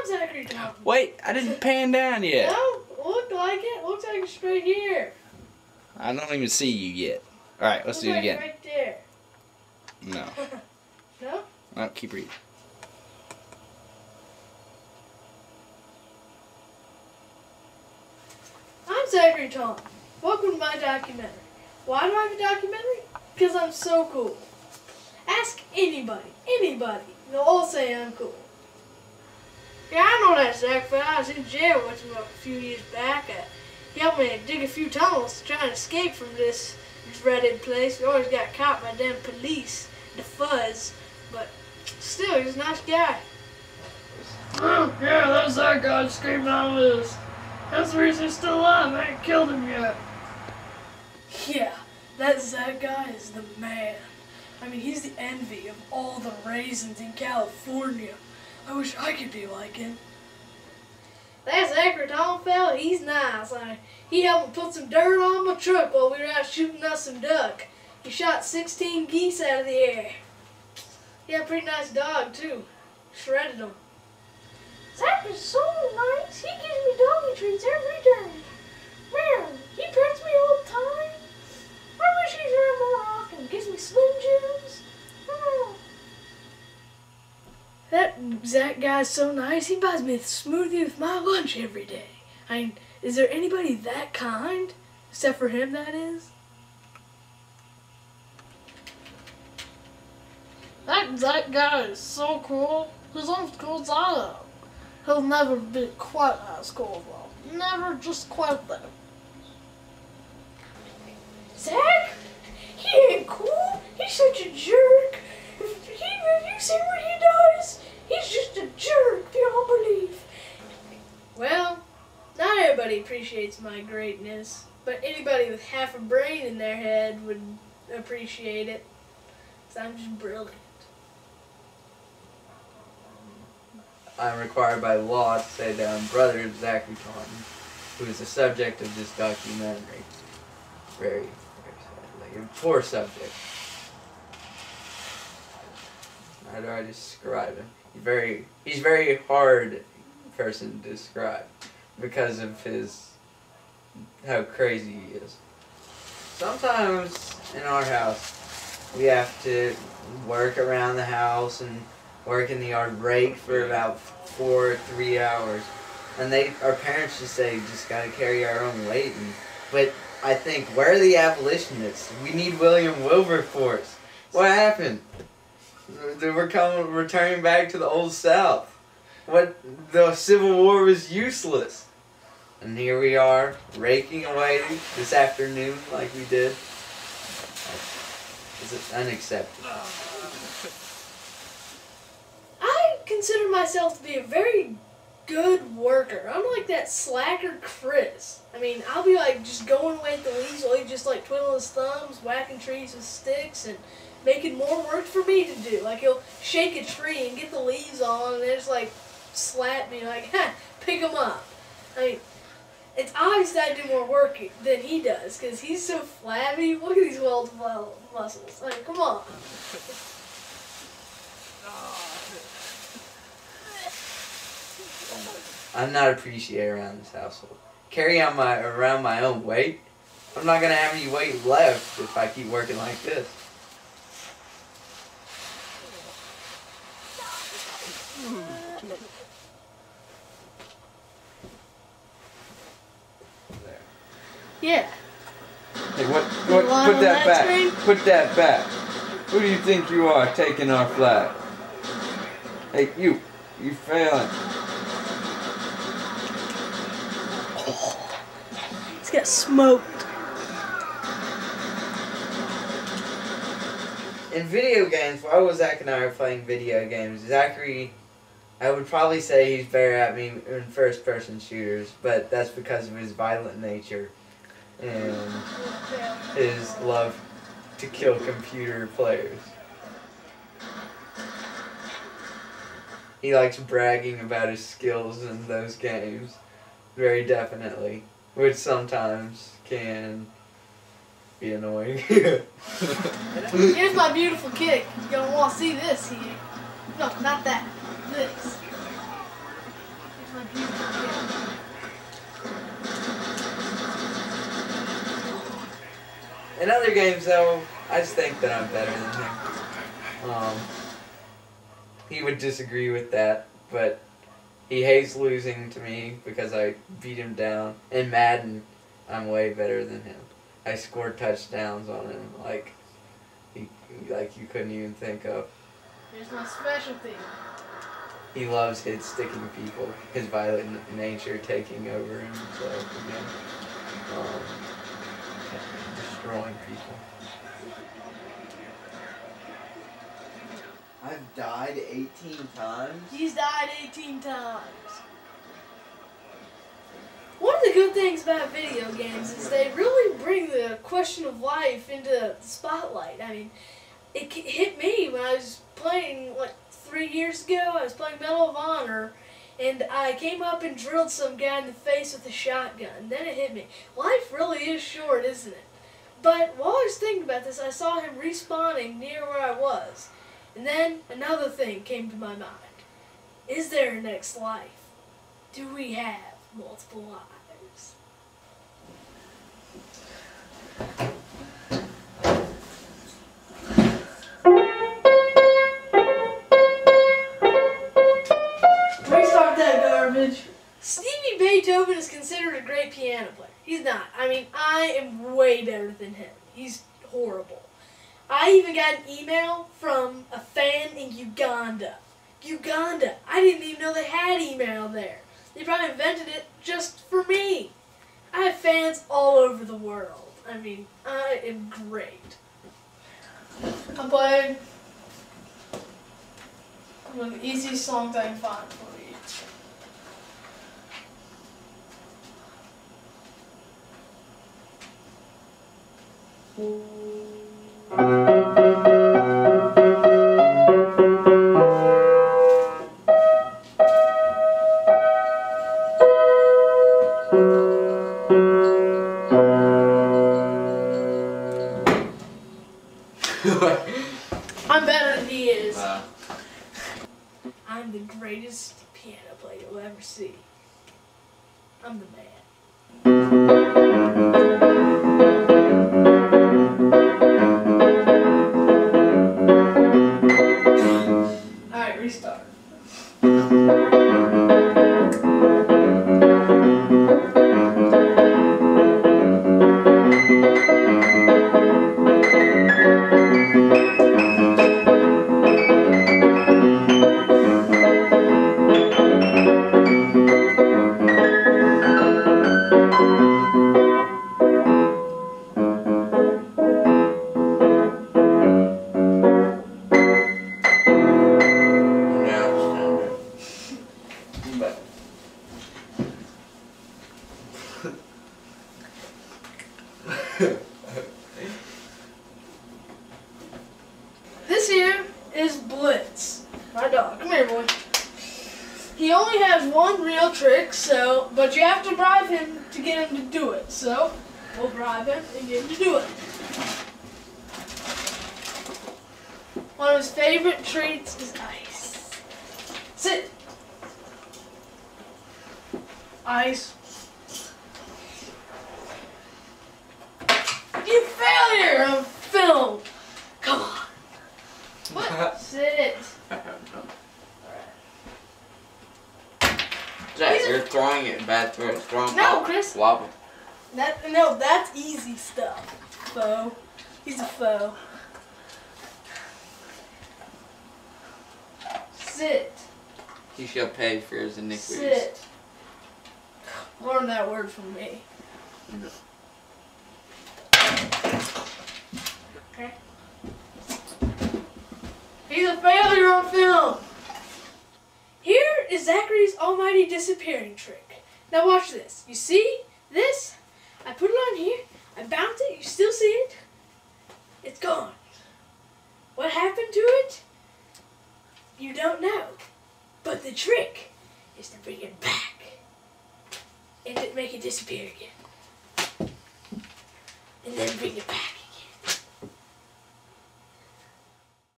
I'm Zachary Thompson. Wait, I didn't pan down yet. No, look like it. Looks like it's straight here. I don't even see you yet. All right, let's Looks do it like again. Right there. No, No? no, keep reading. I'm Zachary Thompson. Welcome to my documentary. Why do I have a documentary? Because I'm so cool. Ask anybody, anybody. They'll all say I'm cool. Yeah, I know that Zach, but I was in jail with him a few years back. Uh, he helped me dig a few tunnels to try and escape from this dreaded place. We always got caught by them police, the fuzz. But still, he's a nice guy. Oh, yeah, that's that guy screaming out of this. That's the reason he's still alive. I ain't killed him yet. Yeah, that Zach guy is the man. I mean, he's the envy of all the raisins in California. I wish I could be like him. That Zachary Tomfeld, he's nice. I, he helped me put some dirt on my truck while we were out shooting us some duck. He shot 16 geese out of the air. He had a pretty nice dog, too. Shredded him. Zach is so nice. He gives me doggy treats every day. Man, he pets me all the time. I wish he's here more often. Gives me Slim Jims. Oh. That Zach guy's so nice. He buys me a smoothie with my lunch every day. I mean, is there anybody that kind? Except for him, that is. That, that guy is so cool. He's almost cool as I am. He'll never be quite as cool, though. Never just quite there. Zach? He ain't cool. He's such a jerk. If he, if you see what he does, he's just a jerk beyond belief. Well, not everybody appreciates my greatness, but anybody with half a brain in their head would appreciate it. Cause I'm just brilliant. I'm required by law to say that I'm brother of Zachary Taunton, who is the subject of this documentary. Very, very sadly. A poor subject. How do I describe him? He's very, he's very hard person to describe because of his, how crazy he is. Sometimes in our house, we have to work around the house and work in the yard, rake for about four or three hours. And they, our parents just say, just gotta carry our own weight. And, but I think, where are the abolitionists? We need William Wilberforce. What happened? We're coming, returning back to the old South. What, the Civil War was useless. And here we are, raking away this afternoon like we did. It's unacceptable. I consider myself to be a very good worker. I'm like that slacker Chris. I mean, I'll be like just going away at the leaves while he's just like twiddling his thumbs, whacking trees with sticks, and making more work for me to do. Like he'll shake a tree and get the leaves on, and then just like slap me like, ha, pick them up. I mean, it's obvious that I do more work than he does because he's so flabby. Look at these developed muscles. Mean, come on. I'm not appreciated around this household. Carry on my around my own weight. I'm not gonna have any weight left if I keep working like this. There. Yeah. Hey, what? What put that that back. screen? Put that back. Who do you think you are taking our flag? Hey, you. You failing. He's got smoked. In video games, while was Zach and I were playing video games, Zachary, I would probably say he's better at me in first person shooters, but that's because of his violent nature and his love to kill computer players. He likes bragging about his skills in those games, very definitely, which sometimes can be annoying. Here's my beautiful kick. You're gonna want to see this here. No, not that. This. Here's my beautiful kid. In other games, though, I just think that I'm better than him. Um, he would disagree with that, but he hates losing to me because I beat him down. In Madden, I'm way better than him. I scored touchdowns on him like he like you couldn't even think of. Here's my specialty. He loves hit sticking people. His violent nature taking over him. So again, um, destroying people. I've died 18 times. He's died 18 times. One of the good things about video games is they really bring the question of life into the spotlight. I mean, it hit me when I was playing, like, three years ago. I was playing Medal of Honor, and I came up and drilled some guy in the face with a shotgun. And then it hit me. Life really is short, isn't it? But while I was thinking about this, I saw him respawning near where I was. And then another thing came to my mind. Is there a next life? Do we have multiple lives? Restart that garbage. Stevie Beethoven is considered a great piano player. He's not. I mean, I am way better than him. He's horrible. I even got an email from a fan in Uganda. Uganda. I didn't even know they had email there. They probably invented it just for me. I have fans all over the world. I mean, I am great. I'm playing an easy song easiest songs I can find for you. I'm better than he is. Wow. I'm the greatest piano player you'll ever see. I'm the man. Only has one real trick, so but you have to bribe him to get him to do it. So we'll bribe him and get him to do it. One of his favorite treats is ice. Sit. Ice. You failure on film. Come on. What? Sit. You're throwing it bad throw it. Throwing No, out. Chris. Wobble. That no, that's easy stuff. Foe. He's a foe. Sit. He shall pay for his iniquities. Sit. Learn that word from me. Okay. He's a failure on film. Here is Zachary's almighty disappearing trick. Now watch this. You see this? I put it on here. I bounce it. You still see it? It's gone. What happened to it? You don't know. But the trick is to bring it back and make it disappear again. And then bring it back